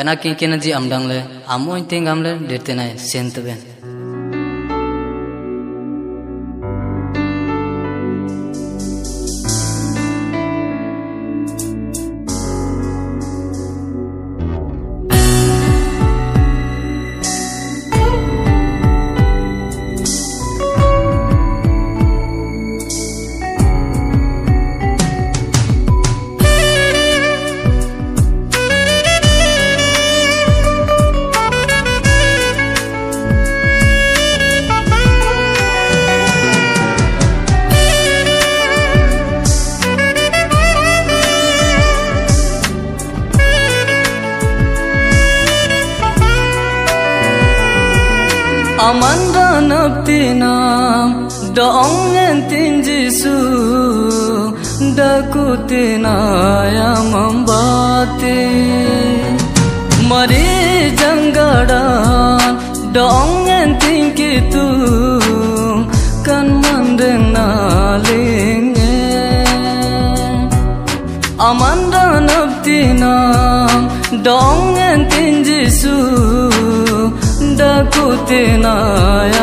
kana kin kin ji amdang le amoin tingam le dirtenai sentben Amanda naptinam dong entin jisu dakutina ya mambati mari jangada dong entin kitu kan mandeng nalinge Amanda naptinam dong entin jisu नायति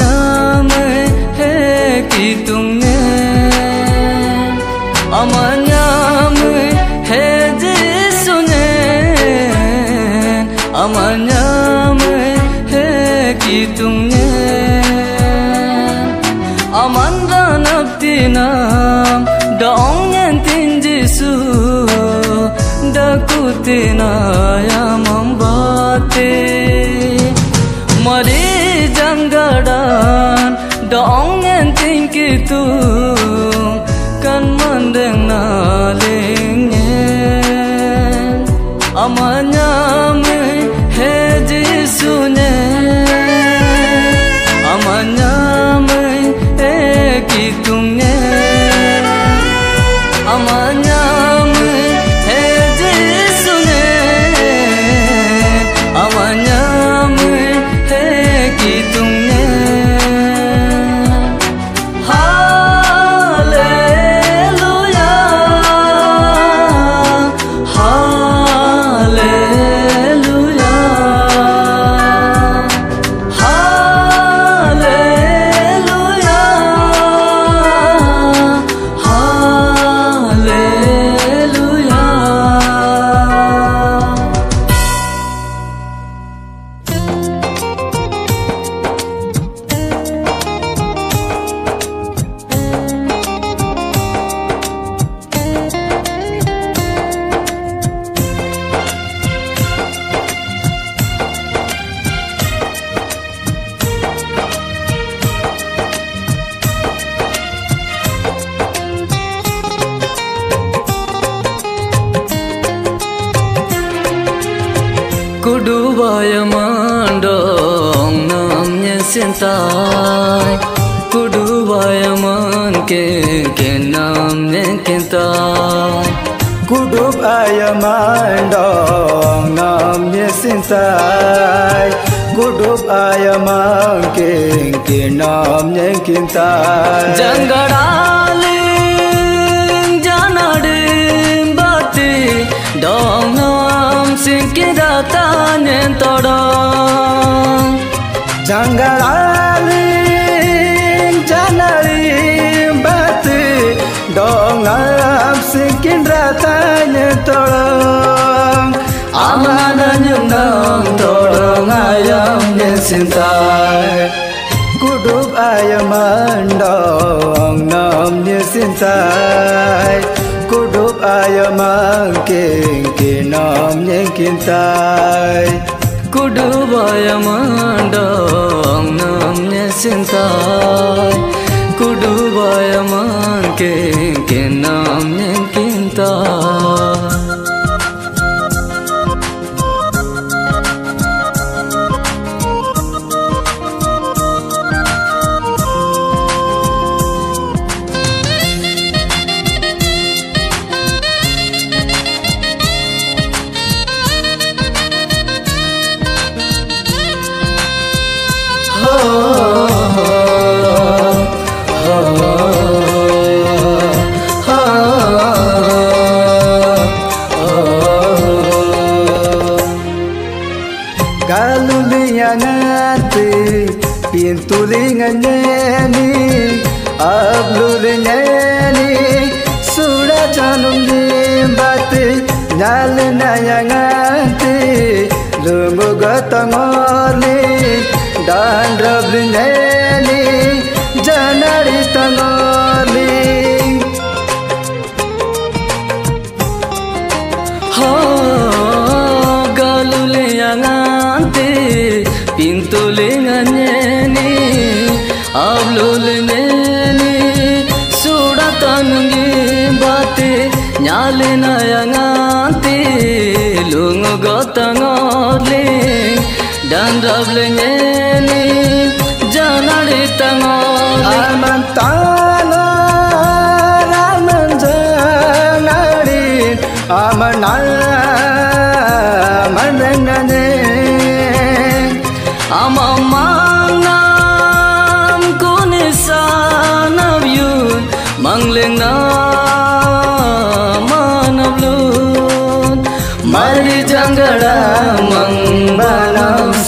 amanyame he ki tumne amanyame he je sune amanyame he ki tumne amanda naktina daong nyen tinjisu dakutina ya mambate tin kitu Kan mandeng na lingen Amanya Kudubaya mandong namnya sentai Kudubaya man ke ke namnya kentai Kudup ayamandong nam yesintai ke ke king kinam yenkintai Jangaraling nam sinkidata nyentodong Janggalaling janalim bati Dong am sikin ratanya tolong Amana nam todong ayam yesintai Kudup ayamandong nam yesintai Kudup kudu king kinam yenkintai Kudubaya mandong namnya sentai Kudubaya man ke ke namnya kintai nyal nayangati lungu gatangole dan rablingeli janari tangole ho galule yangante pintule nganyeni avlule ngeni sudatangin bate nyal nayangati tangole dan rablengeni janari tangole arman tana raman janari aman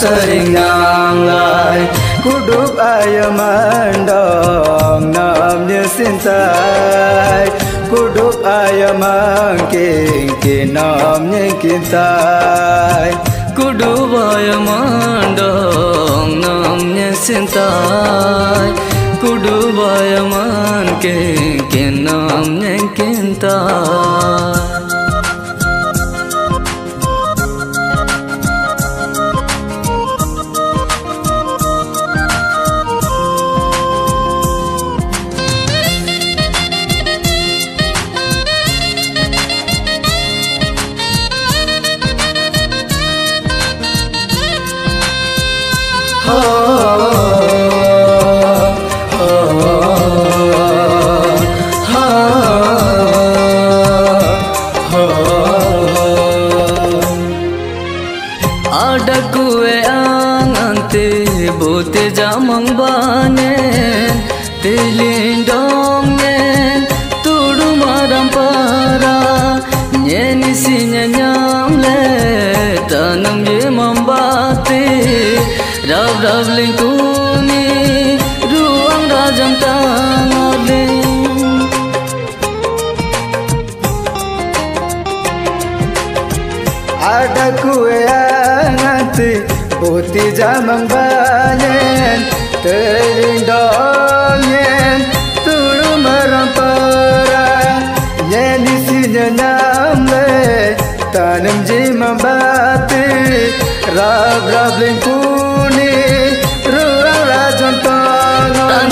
seringang lai kuduk ayam andong nam nya sintai kuduk ayam angking kinam nya kintai kuduk ayam andong nam nya sintai kuduk ayam kinh balen terindoyen turumaram para yeni sinamle tanım jima bati rab rab linkuni ruang rajon tanam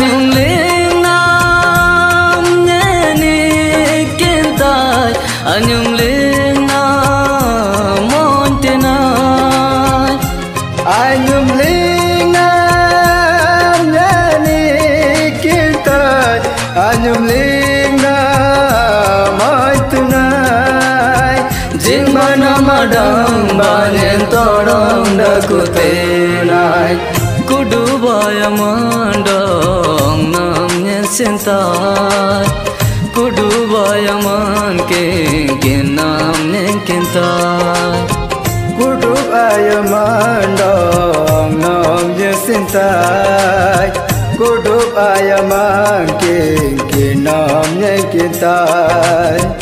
madang banen todong da kutenai kudu bayamandong nam nyen sentai kudu bayaman ke genam nen kentai kudu bayamandong nam nyen sentai kudu bayaman ke genam nen kentai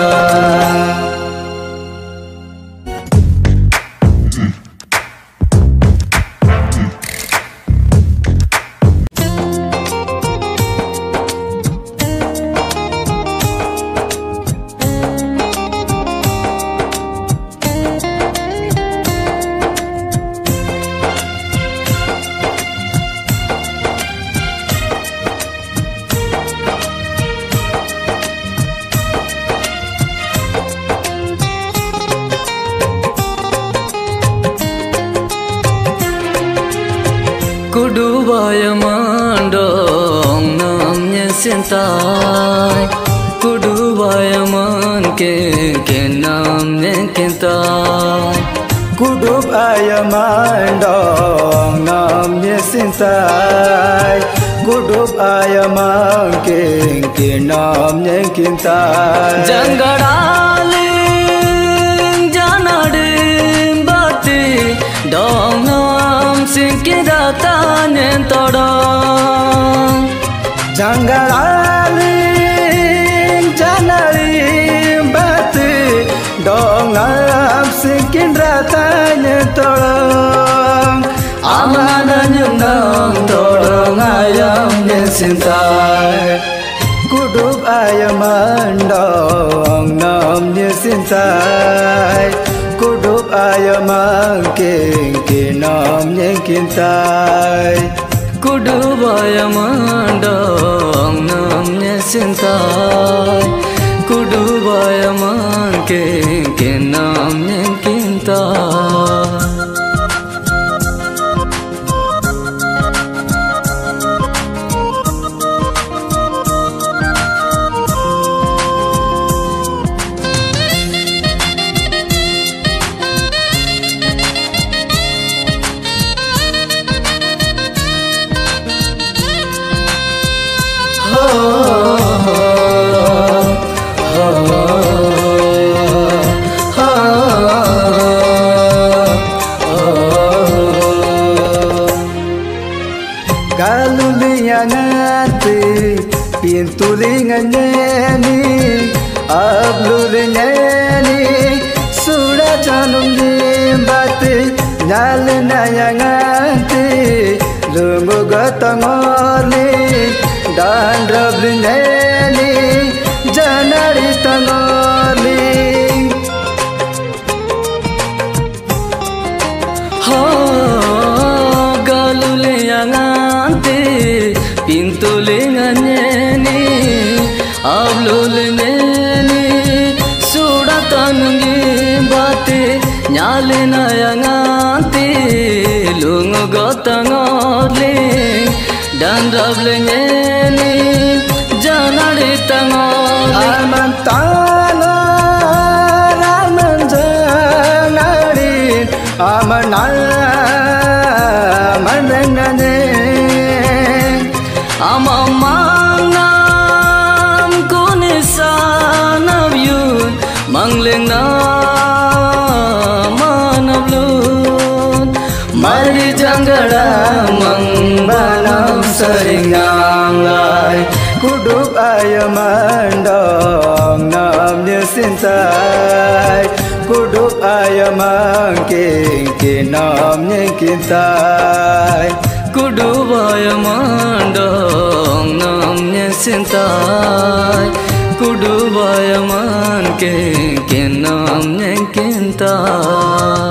Kudubaya mandong nam nhẹ sen tai, nyen đu Kudubaya man ke ke nam nyen kentai. Kudubaya mandong nam nhẹ sen tai, nyen đu Kudubaya man ke ke nam nyen kentai. Jangadale janadin bati. Dong nam sin ta. ನಿಂತೋಡೋ ಜಂಗಳಾಲಿ ಜನರಿ ಬತ್ತಿ ಡೋಂಗ ಸಿಕ್ಕಿಂಡ್ರ ತಾನೆ ತೋಡೋ ಅಮನ ನಿಂದಂ ತೋಡೋಂಗ ಅಯಂ ನಿಸಿಂತಾಯ್ ಕುಡುಬ ಅಯಮಂಡೋಂಗ್ ನಂ ನಿಸಿಂತಾಯ್ ಕುಡುಬ ayo mang kin kinom nyen kin tai. Kudu baya mandong nam nyen sin tai. Kudu baya mang kin nam nyen kin tai. ngati nyale naya ngati lungu gata ngole dan rabli nyale dandrablengeni janaritango amantana ramanjanari amana ngang lại. Cú đúc ai man đong nam như xin tay. Cú đúc ai man kinh kinh nam như kinh tay. Cú đúc ai man đong nam như xin tay. Cú đúc ai man kinh kinh nam như kinh tay.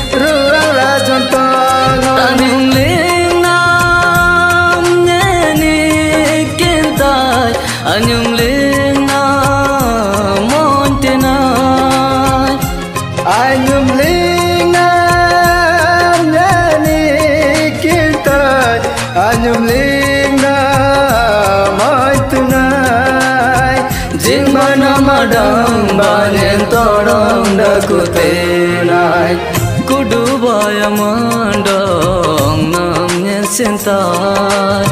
dong banen todong da kute nai kudu bayamandong nam nyen sentai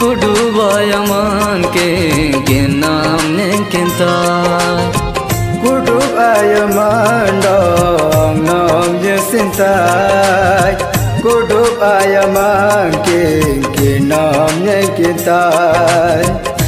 kudu bayaman ke gen nam nyen kentai kudu ayamandong nam nyen sentai kudu ayaman ke gen nam nyen kentai